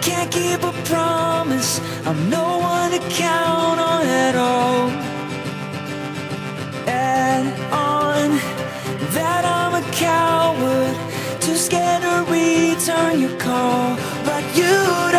can't keep a promise. I'm no one to count on at all. Add on that I'm a coward, too scared to return your call. But you